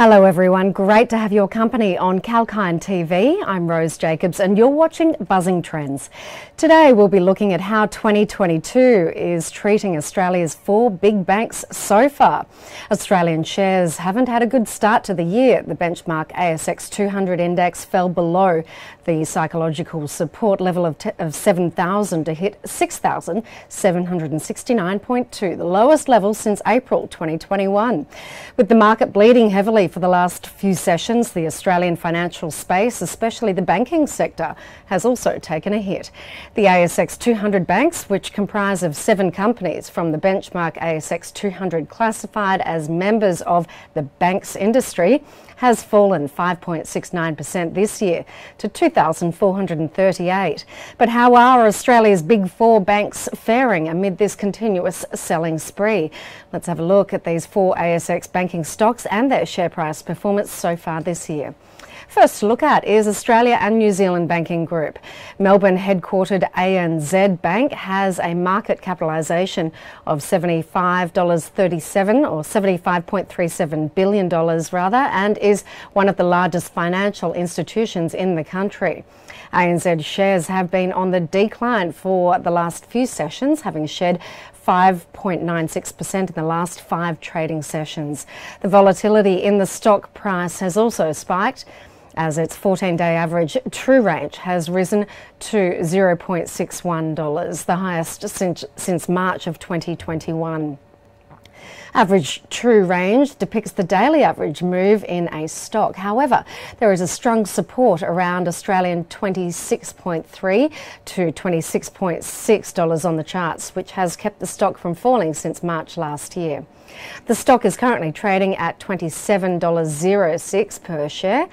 Hello everyone, great to have your company on Kalkine TV. I'm Rose Jacobs and you're watching Buzzing Trends. Today we'll be looking at how 2022 is treating Australia's four big banks so far. Australian shares haven't had a good start to the year. The benchmark ASX 200 index fell below the psychological support level of, of 7,000 to hit 6,769.2, the lowest level since April 2021. With the market bleeding heavily for the last few sessions, the Australian financial space, especially the banking sector, has also taken a hit. The ASX 200 banks, which comprise of seven companies from the benchmark ASX 200 classified as members of the banks industry, has fallen 5.69% this year to 2,438. But how are Australia's big four banks faring amid this continuous selling spree? Let's have a look at these four ASX banking stocks and their share price performance so far this year. First to look at is Australia and New Zealand Banking Group. Melbourne headquartered ANZ Bank has a market capitalisation of $75.37 or $75.37 billion rather and is one of the largest financial institutions in the country. ANZ shares have been on the decline for the last few sessions, having shed 5.96% in the last five trading sessions. The volatility in the stock price has also spiked as its 14 day average true range has risen to $0.61, the highest since, since March of 2021. Average true range depicts the daily average move in a stock. However, there is a strong support around Australian 26.3 to 26.6 dollars on the charts, which has kept the stock from falling since March last year. The stock is currently trading at $27.06 per share.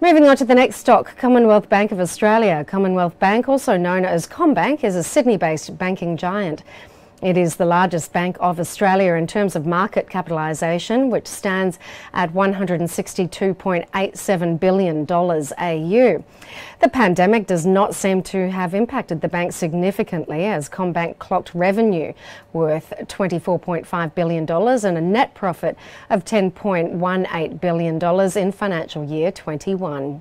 Moving on to the next stock, Commonwealth Bank of Australia. Commonwealth Bank, also known as CommBank, is a Sydney based banking giant. It is the largest bank of Australia in terms of market capitalisation, which stands at $162.87 billion AU. The pandemic does not seem to have impacted the bank significantly as CommBank clocked revenue worth $24.5 billion and a net profit of $10.18 billion in financial year 21.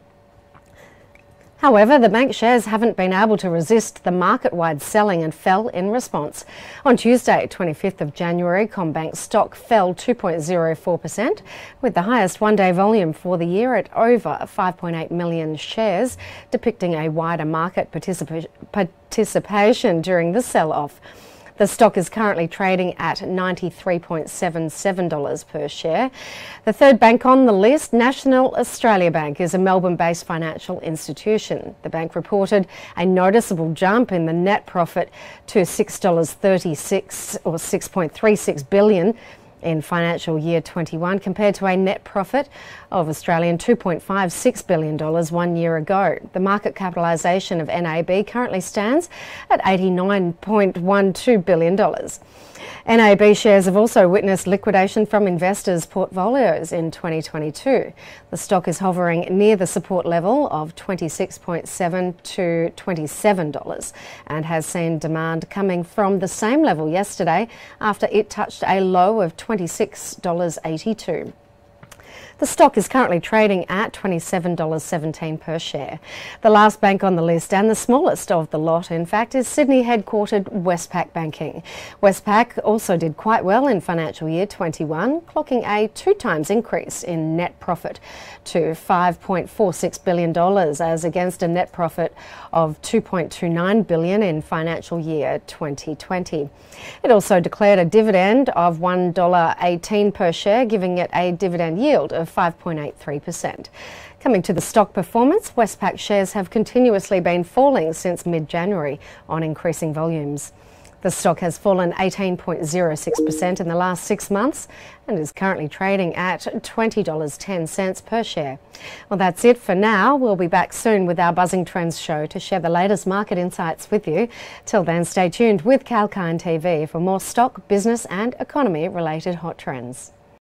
However, the bank shares haven't been able to resist the market wide selling and fell in response. On Tuesday, 25th of January, CommBank stock fell 2.04%, with the highest one day volume for the year at over 5.8 million shares, depicting a wider market participa participation during the sell off. The stock is currently trading at $93.77 per share. The third bank on the list, National Australia Bank, is a Melbourne based financial institution. The bank reported a noticeable jump in the net profit to $6.36 or 6.36 billion in financial year 21 compared to a net profit of Australian $2.56 billion one year ago. The market capitalisation of NAB currently stands at $89.12 billion. NAB shares have also witnessed liquidation from investors' portfolios in 2022. The stock is hovering near the support level of $26.7 to $27 and has seen demand coming from the same level yesterday after it touched a low of $26.82. The stock is currently trading at $27.17 per share. The last bank on the list and the smallest of the lot, in fact, is Sydney headquartered Westpac Banking. Westpac also did quite well in financial year 21, clocking a two times increase in net profit to $5.46 billion as against a net profit of $2.29 billion in financial year 2020. It also declared a dividend of $1.18 per share, giving it a dividend yield of of 5.83%. Coming to the stock performance, Westpac shares have continuously been falling since mid January on increasing volumes. The stock has fallen 18.06% in the last six months and is currently trading at $20.10 per share. Well, that's it for now. We'll be back soon with our Buzzing Trends show to share the latest market insights with you. Till then, stay tuned with Kalkine TV for more stock, business, and economy related hot trends.